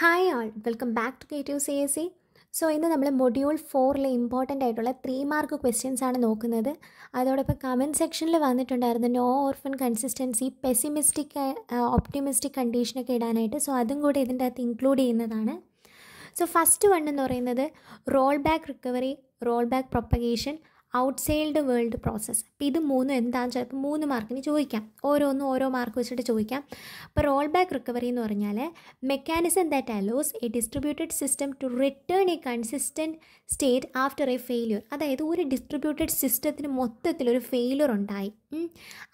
Hi all welcome back to creative C S C so ഇന്ന് നമ്മൾ module ഫോറിലെ important ആയിട്ടുള്ള ത്രീ മാർക്ക് ക്വസ്റ്റ്യൻസ് ആണ് നോക്കുന്നത്. അതോടൊപ്പം കമന്റ് സെക്ഷനിൽ വന്നിട്ടുണ്ടായിരുന്നു no orphan consistency pessimistic optimistic കണ്ടീഷനൊക്കെ ഇടാനായിട്ട്. സോ അതും കൂടി ഇതിന്റെ അകത്ത് ഇൻക്ലൂഡ് ചെയ്യുന്നതാണ്. സോ ഫസ്റ്റ് വൺ എന്ന് പറയുന്നത് roll back recovery roll back propagation outside world process അപ്പോൾ ഇത് മൂന്നും എന്താണെന്ന് ചിലപ്പോൾ മൂന്ന് മാർക്കിന് ചോദിക്കാം. ഓരോന്നും ഓരോ മാർക്ക് വെച്ചിട്ട് ചോദിക്കാം. അപ്പോൾ റോൾ ബാക്ക് റിക്കവറി എന്ന് പറഞ്ഞാൽ mechanism that allows a distributed system to return a consistent state after a failure അതായത് ഒരു ഡിസ്ട്രിബ്യൂട്ടഡ് സിസ്റ്റത്തിന് മൊത്തത്തിലൊരു ഫെയിലിയർ ഉണ്ടായി.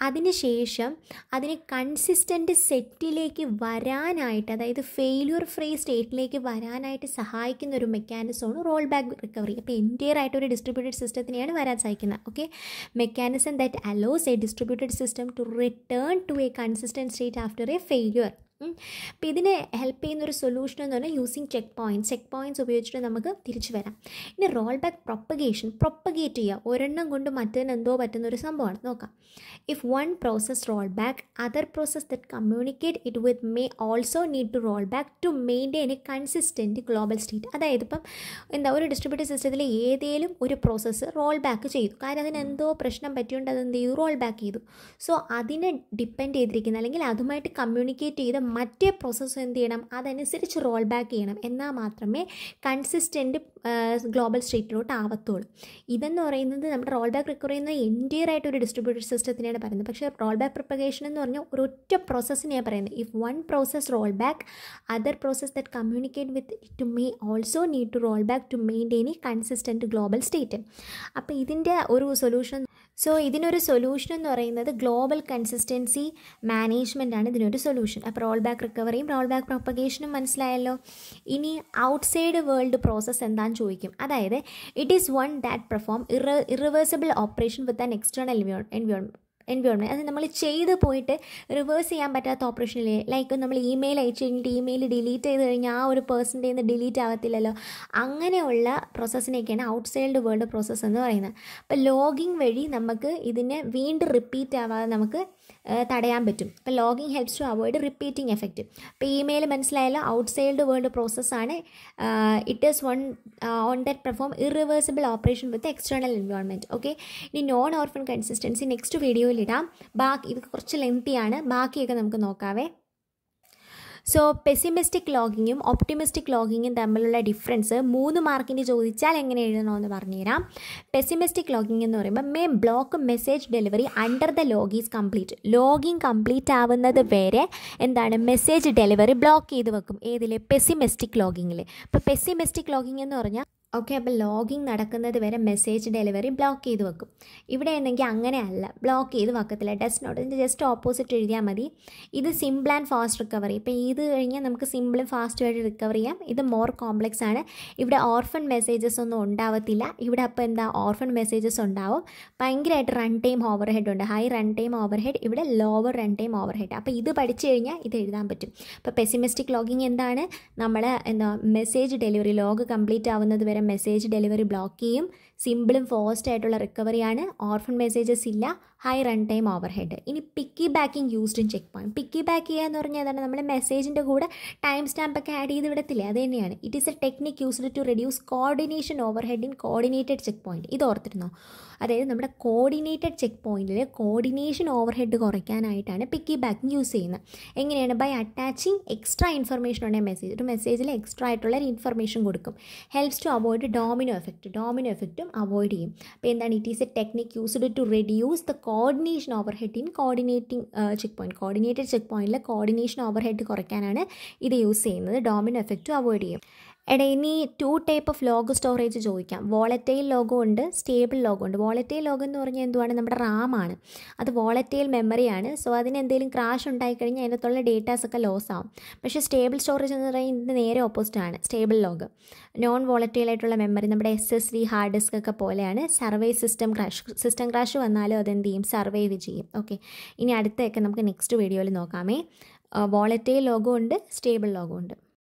അതിനുശേഷം അതിന് കൺസിസ്റ്റന്റ് സെറ്റിലേക്ക് വരാനായിട്ട് അതായത് ഫെയിലിയർ ഫ്രീ സ്റ്റേറ്റിലേക്ക് വരാനായിട്ട് സഹായിക്കുന്ന ഒരു മെക്കാനിസമാണ് റോൾ ബാക്ക് റിക്കവറി അപ്പോൾ എന്റയർ ആയിട്ട് ഒരു ഡിസ്ട്രിബ്യൂട്ടഡ് സിസ്റ്റത്തിനെയാണ് വരാൻ സഹായിക്കുന്നത് okay mechanism that allows a distributed system to return to a consistent state after a failure അപ്പോൾ ഇതിനെ ഹെൽപ്പ് ചെയ്യുന്ന ഒരു സൊല്യൂഷൻ എന്ന് പറഞ്ഞാൽ using checkpoints checkpoints ഉപയോഗിച്ചിട്ട് നമുക്ക് തിരിച്ചു വരാം. ഇനി റോൾ ബാക്ക് പ്രൊപ്പഗേഷൻ പ്രൊപ്പഗേറ്റ് ചെയ്യുക. ഒരെണ്ണം കൊണ്ട് മറ്റേതിന് എന്തോ പറ്റുന്ന ഒരു സംഭവമാണ്. നോക്കാം. If one process roll back other process that communicate it with may also need to roll back to maintain a consistent global state അതായത് ഇപ്പം എന്താ ഒരു ഡിസ്ട്രിബ്യൂട്ടഡ് സിസ്റ്റത്തിൽ ഏതെങ്കിലും ഒരു പ്രോസസ്സ് റോൾ ബാക്ക് ചെയ്തു. കാരണം അതിന് എന്തോ പ്രശ്നം പറ്റിയോണ്ട് അത് എന്ത് ചെയ്തു? റോൾ ബാക്ക് ചെയ്തു. സോ അതിനെ ഡിപ്പെൻഡ് ചെയ്തിരിക്കുന്ന അല്ലെങ്കിൽ അതുമായിട്ട് കമ്മ്യൂണിക്കേറ്റ് ചെയ്ത മറ്റേ പ്രോസസ്സ് എന്ത് ചെയ്യണം? അതനുസരിച്ച് റോൾ ബാക്ക് ചെയ്യണം. എന്നാൽ മാത്രമേ കൺസിസ്റ്റന്റ് ഗ്ലോബൽ സ്റ്റേറ്റിലോട്ട് ആവത്തുള്ളൂ. ഇതെന്ന് പറയുന്നത് നമ്മുടെ റോൾ ബാക്ക് റിക്കവർ ചെയ്യുന്ന എന്റിയർ ആയിട്ട് ഒരു ഡിസ്ട്രിബ്യൂട്ടഡ് സിസ്റ്റത്തിനെയാണ് പറയുന്നത്. പക്ഷേ റോൾ ബാക്ക് പ്രിപ്പറേഷൻ എന്ന് പറഞ്ഞാൽ ഒരൊറ്റ പ്രോസസ്സിനെയാണ് പറയുന്നത്. If one process roll back other process that communicate with to may also need to roll back to maintain a consistent global state അപ്പോൾ ഇതിന്റെ ഒരു സൊല്യൂഷൻ സോ ഇതിനൊരു സൊല്യൂഷൻ എന്ന് പറയുന്നത് ഗ്ലോബൽ കൺസിസ്റ്റൻസി മാനേജ്മെന്റ് ആണ് ഇതിനൊരു സൊല്യൂഷൻ അപ്പോൾ റോൾ ബാക്ക് റിക്കവറിയും റോൾ ബാക്ക് പ്രൊപ്പഗേഷനും മനസ്സിലായല്ലോ? ഇനി ഔട്ട്സൈഡ് വേൾഡ് പ്രോസസ്സ് എന്താണെന്ന് ചോദിക്കും. അതായത് it is one that perform ഇറ irreversible operation with an external എൻവിയോ environment അത് നമ്മൾ ചെയ്ത് പോയിട്ട് റിവേഴ്സ് ചെയ്യാൻ പറ്റാത്ത ഓപ്പറേഷനില്ലേ ലൈക്ക് നമ്മൾ ഇമെയിൽ അയച്ചു കഴിഞ്ഞിട്ട് ഇമെയിൽ ഡിലീറ്റ് ചെയ്ത് കഴിഞ്ഞാൽ ആ ഒരു പേഴ്സന്റെ നിന്ന് ഡിലീറ്റ് ആവത്തില്ലല്ലോ. അങ്ങനെയുള്ള പ്രോസസ്സിനെയൊക്കെയാണ് ഔട്ട്സൈഡ് വേൾഡ് പ്രോസസ്സ് എന്ന് പറയുന്നത്. അപ്പോൾ ലോഗിങ് വഴി നമുക്ക് ഇതിനെ വീണ്ടും റിപ്പീറ്റ് ആവാതെ നമുക്ക് തടയാൻ പറ്റും. അപ്പോൾ logging helps to avoid repeating effect. അപ്പോൾ ഇമെയിൽ മനസ്സിലായല്ലോ ഔട്ട്സൈഡ് വേൾഡ് പ്രോസസ്സാണ് it is one on that perform irreversible operation with external environment okay? ഇനി നോൺ ഓർഫൺ കൺസിസ്റ്റൻസി നെക്സ്റ്റ് വീഡിയോയിൽ ഇടാം. ബാക്കി ഇത് കുറച്ച് ലെങ്തിയാണ് ബാക്കിയൊക്കെ നമുക്ക് നോക്കാവേ. സോ പെസിമിസ്റ്റിക് ലോഗിങ്ങും ഒപ്റ്റിമിസ്റ്റിക് ലോഗിങ്ങും തമ്മിലുള്ള ഡിഫറൻസ് മൂന്ന് മാർക്കിന്റെ ചോദിച്ചാൽ എങ്ങനെ എഴുതണമെന്ന് പറഞ്ഞുതരാം. പെസിമിസ്റ്റിക് ലോഗിങ് എന്ന് പറയുമ്പോൾ may block message delivery under the log is complete logging complete ആവുന്നത് വരെ എന്താണ്? മെസ്സേജ് ഡെലിവറി ബ്ലോക്ക് ചെയ്ത് വെക്കും. ഏതിലെ? പെസിമിസ്റ്റിക് ലോഗിങ്ങിൽ ഇപ്പോൾ പെസിമിസ്റ്റിക് ലോഗിങ് എന്ന് പറഞ്ഞാൽ ഓക്കെ അപ്പോൾ ലോഗിങ് നടക്കുന്നത് വരെ മെസ്സേജ് ഡെലിവറി ബ്ലോക്ക് ചെയ്ത് വെക്കും. ഇവിടെ ഉണ്ടെങ്കിൽ അങ്ങനെയല്ല ബ്ലോക്ക് ചെയ്ത് വെക്കത്തില്ല. നോട്ട് ഇതിന്റെ ജസ്റ്റ് ഓപ്പോസിറ്റ് എഴുതിയാൽ മതി. ഇത് സിമ്പിൾ ആൻഡ് ഫാസ്റ്റ് റിക്കവറി ഇപ്പോൾ ഇത് കഴിഞ്ഞാൽ നമുക്ക് സിമ്പിളും ഫാസ്റ്റ് ആയിട്ട് റിക്കവർ ചെയ്യാം. ഇത് മോർ കോംപ്ലക്സ് ആണ്. ഇവിടെ ഓർഫൺ മെസ്സേജസ് ഒന്നും ഉണ്ടാവത്തില്ല. ഇവിടെ അപ്പോൾ എന്താ? ഓർഫൺ മെസ്സേജസ് ഉണ്ടാവും. ഭയങ്കരമായിട്ട് റൺ ടൈം ഓവർ ഹെഡ് ഉണ്ട്. High run time overhead ഇവിടെ lower run time overhead അപ്പോൾ ഇത് പഠിച്ചു കഴിഞ്ഞാൽ ഇത് എഴുതാൻ പറ്റും. അപ്പോൾ പെസിമിസ്റ്റിക് ലോഗിങ് എന്താണ്? നമ്മൾ എന്താ? മെസ്സേജ് ഡെലിവറി ലോഗ് കംപ്ലീറ്റ് ആവുന്നത് വരെ മെസ്സേജ് ഡെലിവറി ബ്ലോക്ക് ചെയ്യും. സിമ്പിളും ഫോസ്റ്റ് ആയിട്ടുള്ള റിക്കവറിയാണ് ഓർഫൺ മെസ്സേജസ് ഇല്ല. High run time overhead ഇനി piggybacking used in checkpoint piggyback ചെയ്യുക എന്ന് പറഞ്ഞാൽ അതാണ് നമ്മൾ മെസ്സേജിന്റെ കൂടെ ടൈം സ്റ്റാമ്പ് ഒക്കെ ആഡ് ചെയ്ത് വിടത്തില്ലേ? അത് തന്നെയാണ്. It is a technique used to reduce coordination overhead in coordinated checkpoint ഇത് ഓർത്തിരുന്നോ? അതായത് നമ്മുടെ കോർഡിനേറ്റഡ് ചെക്ക് പോയിന്റിൽ കോർഡിനേഷൻ ഓവർ ഹെഡ് കുറയ്ക്കാനായിട്ടാണ് പിക്കി ബാക്കിംഗ് യൂസ് ചെയ്യുന്നത്. എങ്ങനെയാണ്? ബൈ അറ്റാച്ചിങ് എക്സ്ട്രാ ഇൻഫർമേഷൻ ഉണ്ടെങ്കിൽ മെസ്സേജ് ഒരു മെസ്സേജിൽ എക്സ്ട്രാ ആയിട്ടുള്ള ഇൻഫർമേഷൻ കൊടുക്കും. Helps to avoid domino effect domino എഫക്റ്റും അവോയ്ഡ് ചെയ്യും. അപ്പോൾ എന്താണ്? It is a technique used to reduce the coordination overhead in coordinating checkpoint coordinated check പോയിന്റിലെ കോർഡിനേഷൻ ഓവർ ഹെഡ് കുറയ്ക്കാനാണ് ഇത് യൂസ് ചെയ്യുന്നത്. ഡോമിനോ എഫക്റ്റ് അവോയ്ഡ് ചെയ്യും. എടാ ഇനി two type of log storage ചോദിക്കാം. വോളറ്റൈൽ ലോഗോ ഉണ്ട് സ്റ്റേബിൾ ലോഗോ ഉണ്ട്. വോളറ്റൈൽ ലോഗോ എന്ന് പറഞ്ഞാൽ എന്തുവാണ്? നമ്മുടെ റാം ആണ്. അത് വോളറ്റൈൽ മെമ്മറിയാണ് സോ അതിന് എന്തെങ്കിലും ക്രാഷ് ഉണ്ടായിക്കഴിഞ്ഞാൽ അതിനകത്തുള്ള ഡേറ്റാസ് ഒക്കെ ലോസ് ആവും. പക്ഷേ സ്റ്റേബിൾ സ്റ്റോറേജ് എന്ന് പറയുന്നത് നേരെ ഓപ്പോസിറ്റ് ആണ്. സ്റ്റേബിൾ ലോഗ് നോൺ വോളറ്റൈൽ ആയിട്ടുള്ള മെമ്മറി നമ്മുടെ S S D hard disk ഒക്കെ പോലെയാണ്. Survey system crash system crash വന്നാലും അതെന്ത് ചെയ്യും? സർവൈവ് ചെയ്യും. ഓക്കെ ഇനി അടുത്തൊക്കെ നമുക്ക് നെക്സ്റ്റ് വീഡിയോയിൽ നോക്കാമേ. വോളറ്റൈൽ ലോഗോ ഉണ്ട് സ്റ്റേബിൾ ലോഗോ ഉണ്ട്.